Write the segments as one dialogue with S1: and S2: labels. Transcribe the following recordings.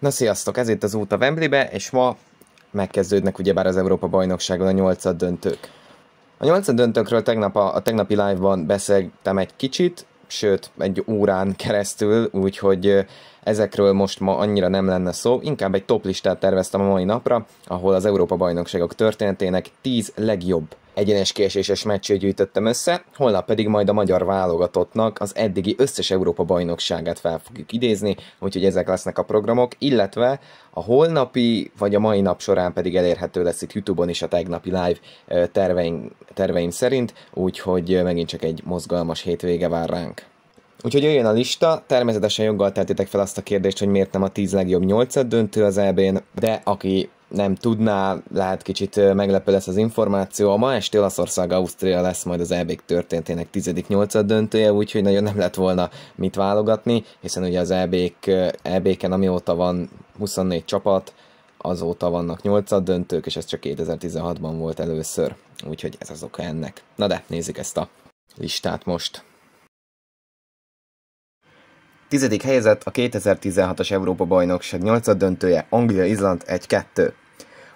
S1: Na sziasztok, ez itt az út a Wembleybe, és ma megkezdődnek ugyebár az Európa bajnokságon a nyolcad döntők. A nyolcad döntőkről tegnap a, a tegnapi live-ban beszéltem egy kicsit, sőt egy órán keresztül, úgyhogy ezekről most ma annyira nem lenne szó, inkább egy top listát terveztem a mai napra, ahol az Európa bajnokságok történetének 10 legjobb egyenes késéses meccsét gyűjtöttem össze, holnap pedig majd a magyar válogatottnak az eddigi összes Európa bajnokságát fel fogjuk idézni, úgyhogy ezek lesznek a programok, illetve a holnapi vagy a mai nap során pedig elérhető lesz itt Youtube-on is a tegnapi live terveim, terveim szerint, úgyhogy megint csak egy mozgalmas hétvége vár ránk. Úgyhogy jöjjön a lista, természetesen joggal tettétek fel azt a kérdést, hogy miért nem a 10 legjobb 8 döntő az EB-n, de aki nem tudná, lehet kicsit meglepő lesz az információ. A ma este Olaszország Ausztria lesz majd az EB történtének 10.-8. döntője, úgyhogy nagyon nem lett volna mit válogatni, hiszen ugye az EB-k, EB-ken amióta van 24 csapat, azóta vannak 8 döntők, és ez csak 2016-ban volt először, úgyhogy ez az oka ennek. Na de, nézzük ezt a listát most. Tizedik helyezett a 2016-as Európa-bajnokság 8 döntője, Anglia-Izland 1-2.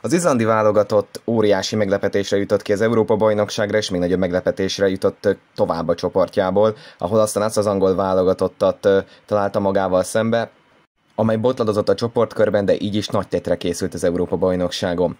S1: Az izlandi válogatott óriási meglepetésre jutott ki az Európa-bajnokságra, és még nagyobb meglepetésre jutott tovább a csoportjából, ahol aztán azt az angol válogatottat találta magával szembe, amely botladozott a csoportkörben, de így is nagy tetre készült az Európa-bajnokságon.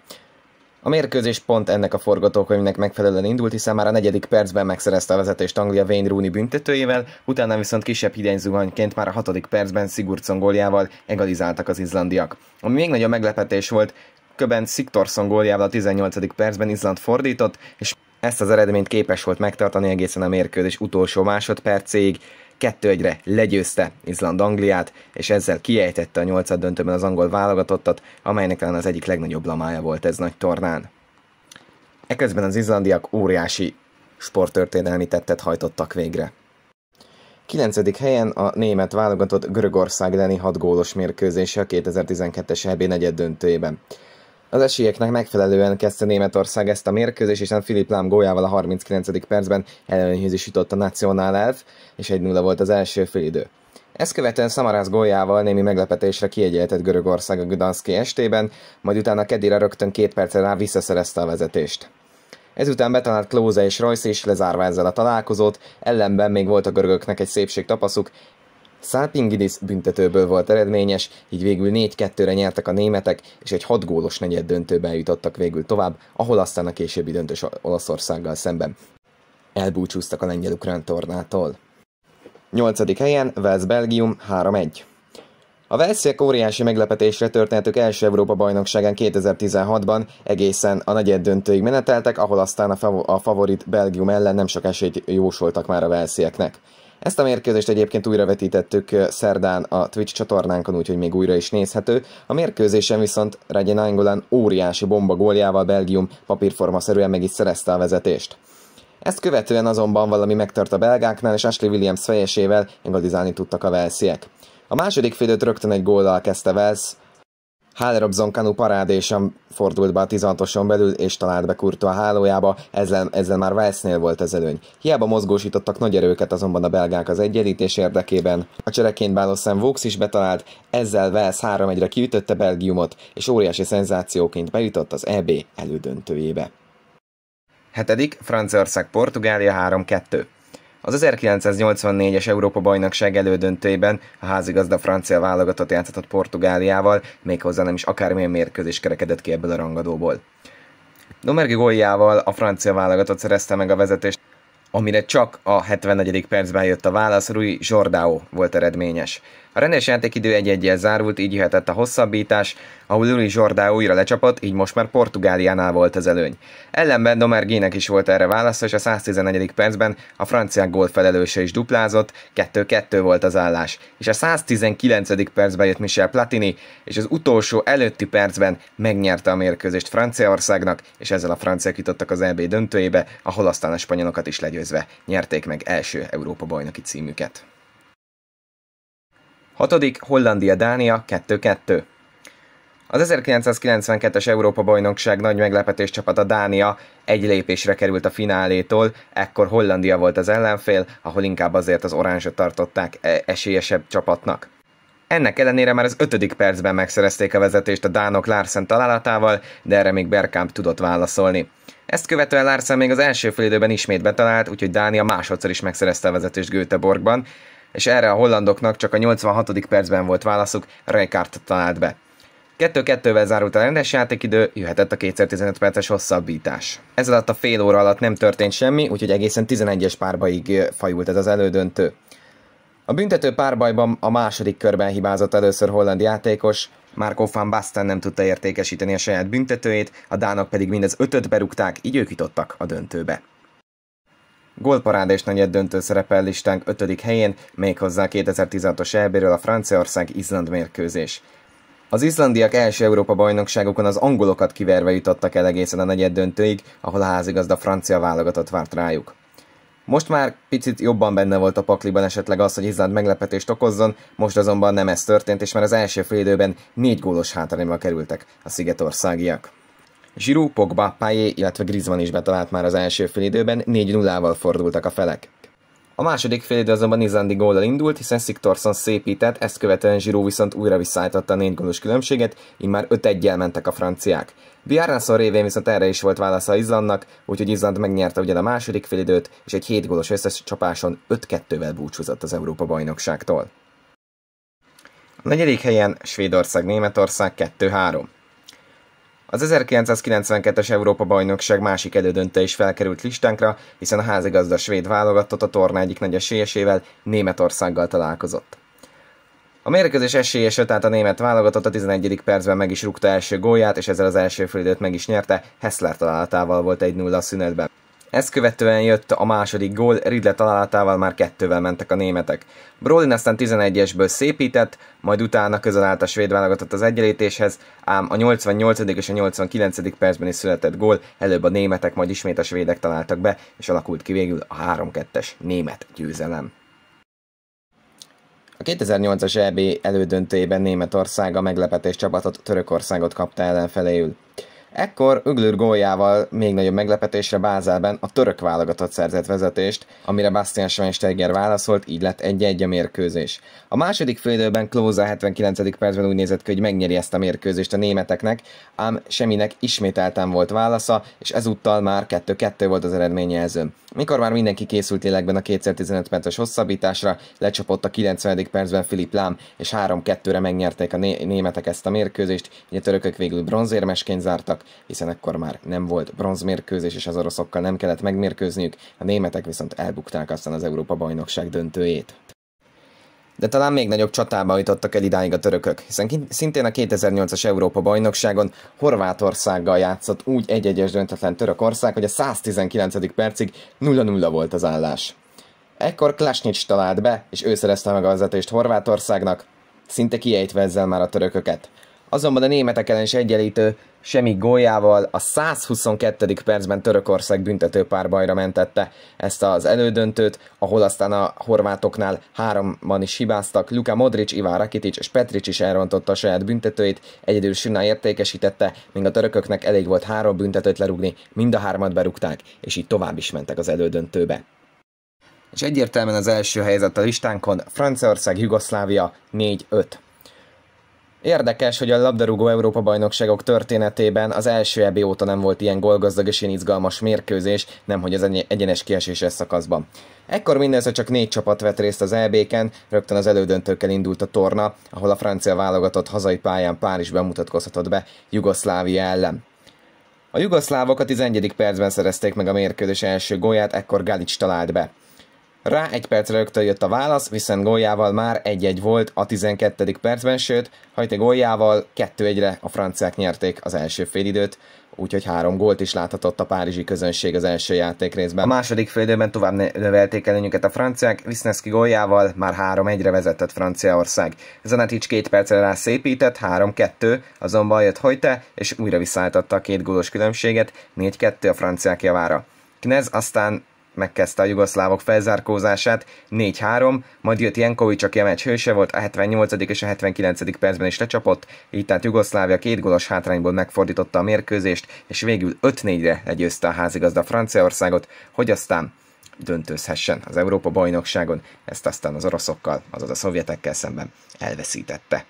S1: A mérkőzés pont ennek a forgatókönyvnek megfelelően indult, hiszen már a negyedik percben megszerezte a vezetést Anglia Wayne Rooney büntetőjével, utána viszont kisebb hidegyzuhanyként már a hatodik percben Sigurdsson góljával egalizáltak az izlandiak. Ami még nagyobb meglepetés volt, Köben Sigtorsson góljával a 18. percben Izland fordított, és ezt az eredményt képes volt megtartani egészen a mérkőzés utolsó másodpercéig, 2-1-re legyőzte Izland Angliát, és ezzel kiejtette a nyolcad döntőben az angol válogatottat, amelynek talán az egyik legnagyobb lamája volt ez nagy tornán. Eközben az izlandiak óriási sporttörténelmi tettet hajtottak végre. 9. helyen a német válogatott Görögország elleni 6 gólos mérkőzése a 2012-es EB negyed döntőjében. Az esélyeknek megfelelően kezdte Németország ezt a mérkőzést, és Filip Lám góljával a 39. percben előnyhöz is jutott a Nacionál elf, és 1-0 volt az első félidő. Ezt követően Samarász góljával némi meglepetésre kiegyenlített Görögország a Gdanszki estében, majd utána Kedira rögtön két percre rá visszaszerezte a vezetést. Ezután betalált Klóze és Royce is lezárva ezzel a találkozót, ellenben még volt a görögöknek egy szépség tapaszuk, Szálpingidis büntetőből volt eredményes, így végül 4-2-re nyertek a németek, és egy 6 gólos negyed döntőben jutottak végül tovább, ahol aztán a későbbi döntős Olaszországgal szemben elbúcsúztak a lengyel-ukrán tornától. 8. helyen Wales Belgium 3-1. A Velsziek óriási meglepetésre történetük első Európa-bajnokságán 2016-ban egészen a negyed döntőig meneteltek, ahol aztán a, fav- a favorit Belgium ellen nem sok esélyt jósoltak már a Velszieknek. Ezt a mérkőzést egyébként újra vetítettük szerdán a Twitch csatornánkon, úgyhogy még újra is nézhető. A mérkőzésen viszont Regyen Angolan óriási bomba góljával Belgium papírformaszerűen meg is szerezte a vezetést. Ezt követően azonban valami megtört a belgáknál, és Ashley Williams fejesével egalizálni tudtak a velsziek. A második félőt rögtön egy góllal kezdte Vels, Hal Robson Kanu parádésen fordult be a 16 belül, és talált be Kurto a hálójába, ezzel, ezzel már Velsznél volt az előny. Hiába mozgósítottak nagy erőket azonban a belgák az egyenlítés érdekében. A csereként Bálószem Vaux is betalált, ezzel Velsz 3-1-re kiütötte Belgiumot, és óriási szenzációként bejutott az EB elődöntőjébe. Hetedik, Franciaország Portugália 3-2. Az 1984-es Európa-bajnokság elődöntőjében a házigazda francia válogatott játszhatott Portugáliával, méghozzá nem is akármilyen mérkőzés kerekedett ki ebből a rangadóból. Domergi góljával a francia válogatott szerezte meg a vezetést, amire csak a 74. percben jött a válasz, Rui Jordao volt eredményes. A rendes játékidő egy 1 zárult, így jöhetett a hosszabbítás, ahol Uri Jordá újra lecsapott, így most már Portugáliánál volt az előny. Ellenben Domergének is volt erre válasz, és a 114. percben a franciák gól felelőse is duplázott, 2-2 volt az állás. És a 119. percben jött Michel Platini, és az utolsó előtti percben megnyerte a mérkőzést Franciaországnak, és ezzel a franciák jutottak az EB döntőjébe, ahol aztán a spanyolokat is legyőzve nyerték meg első Európa bajnoki címüket. Hatodik, Hollandia-Dánia 2-2. Az 1992-es Európa-bajnokság nagy meglepetés csapata Dánia egy lépésre került a finálétól, ekkor Hollandia volt az ellenfél, ahol inkább azért az oranzsot tartották e- esélyesebb csapatnak. Ennek ellenére már az ötödik percben megszerezték a vezetést a Dánok Larsen találatával, de erre még Bergkamp tudott válaszolni. Ezt követően Larsen még az első félidőben ismét betalált, úgyhogy Dánia másodszor is megszerezte a vezetést Göteborgban, és erre a hollandoknak csak a 86. percben volt válaszuk, Rijkaard talált be. 2-2-vel zárult a rendes játékidő, jöhetett a 215 perces hosszabbítás. Ez alatt a fél óra alatt nem történt semmi, úgyhogy egészen 11-es párbaig fajult ez az elődöntő. A büntető párbajban a második körben hibázott először holland játékos, Marco van Basten nem tudta értékesíteni a saját büntetőjét, a dánok pedig mindez ötöt berúgták, így ők jutottak a döntőbe. Gólparád és negyed döntő szerepel listánk 5. helyén, méghozzá 2016-os EB-ről a Franciaország-Izland mérkőzés. Az izlandiak első Európa-bajnokságokon az angolokat kiverve jutottak el egészen a negyed döntőig, ahol a házigazda francia válogatott várt rájuk. Most már picit jobban benne volt a pakliban esetleg az, hogy Izland meglepetést okozzon, most azonban nem ez történt, és már az első fél időben négy gólos hátrányba kerültek a szigetországiak. Giroud, Pogba, Payé, illetve Griezmann is betalált már az első fél időben, 4-0-val fordultak a felek. A második fél idő azonban izlandi góllal indult, hiszen Siktorsson szépített, ezt követően Giroud viszont újra visszaállította a négy gólos különbséget, így már 5 1 mentek a franciák. Bjarnason révén viszont erre is volt válasza Izlandnak, úgyhogy Izland megnyerte ugyan a második félidőt, és egy 7 gólos összes csapáson 5-2-vel búcsúzott az Európa-bajnokságtól. A negyedik helyen Svédország-Németország 2-3. Az 1992-es Európa-bajnokság másik elődönte is felkerült listánkra, hiszen a házigazda svéd válogatott a torna egyik nagy esélyesével Németországgal találkozott. A mérkőzés esélyese, tehát a német válogatott a 11. percben meg is rúgta első gólját, és ezzel az első félidőt meg is nyerte, Hessler találatával volt egy 0 szünetben. Ezt követően jött a második gól, Ridle találatával már kettővel mentek a németek. Brolin aztán 11-esből szépített, majd utána közel állt a svéd válogatott az egyenlítéshez, ám a 88. és a 89. percben is született gól, előbb a németek, majd ismét a svédek találtak be, és alakult ki végül a 3-2-es német győzelem. A 2008-as EB elődöntőjében Németország a meglepetés csapatot Törökországot kapta ellenfeléül. Ekkor Öglür góljával még nagyobb meglepetésre Bázelben a török válogatott szerzett vezetést, amire Bastian Schweinsteiger válaszolt, így lett egy-egy a mérkőzés. A második félidőben Klóza 79. percben úgy nézett ki, hogy megnyeri ezt a mérkőzést a németeknek, ám semminek ismételten volt válasza, és ezúttal már 2-2 volt az eredményjelző. Mikor már mindenki készült lélekben a 2015 perces hosszabbításra, lecsapott a 90. percben Filip Lám, és 3-2-re megnyerték a né- németek ezt a mérkőzést, így a törökök végül bronzérmesként zártak, hiszen ekkor már nem volt bronzmérkőzés, és az oroszokkal nem kellett megmérkőzniük, a németek viszont elbukták aztán az Európa-bajnokság döntőjét. De talán még nagyobb csatába jutottak el idáig a törökök, hiszen szintén a 2008-as Európa-bajnokságon Horvátországgal játszott úgy egy-egyes döntetlen Törökország, hogy a 119. percig 0-0 volt az állás. Ekkor Klasnics talált be, és ő szerezte meg a vezetést Horvátországnak, szinte kiejtve ezzel már a törököket. Azonban a németek ellen is egyenlítő semmi góljával a 122. percben Törökország büntető párbajra mentette ezt az elődöntőt, ahol aztán a horvátoknál háromban is hibáztak. Luka Modric, Iván Rakitic és Petric is elrontotta a saját büntetőit, egyedül Sina értékesítette, míg a törököknek elég volt három büntetőt lerugni, mind a hármat berúgták, és így tovább is mentek az elődöntőbe. És egyértelműen az első helyzet a listánkon Franciaország, Jugoszlávia 4-5. Érdekes, hogy a labdarúgó Európa-bajnokságok történetében az első EB óta nem volt ilyen gólgazdag és ilyen izgalmas mérkőzés, nemhogy az egyenes kieséses szakaszban. Ekkor mindössze csak négy csapat vett részt az EB-ken, rögtön az elődöntőkkel indult a torna, ahol a francia válogatott hazai pályán Párizsban mutatkozhatott be Jugoszlávia ellen. A jugoszlávok a 11. percben szerezték meg a mérkőzés első gólját, ekkor Galic talált be. Rá egy percre rögtön jött a válasz, viszont góljával már 1-1 volt a 12. percben, sőt, hajté góljával 2-1-re a franciák nyerték az első félidőt, úgyhogy három gólt is láthatott a párizsi közönség az első játék részben. A második félidőben tovább növelték előnyüket a franciák, Wisniewski góljával már 3-1-re vezetett Franciaország. Zanetics két percre rá szépített, 3-2, azonban jött Hojte, és újra visszaálltatta a két gólos különbséget, 4-2 a franciák javára. Knez aztán megkezdte a jugoszlávok felzárkózását, 4-3, majd jött Jankovic, aki a meccs hőse volt, a 78. és a 79. percben is lecsapott, így tehát Jugoszlávia két gólos hátrányból megfordította a mérkőzést, és végül 5-4-re legyőzte a házigazda Franciaországot, hogy aztán döntőzhessen az Európa bajnokságon, ezt aztán az oroszokkal, azaz a szovjetekkel szemben elveszítette.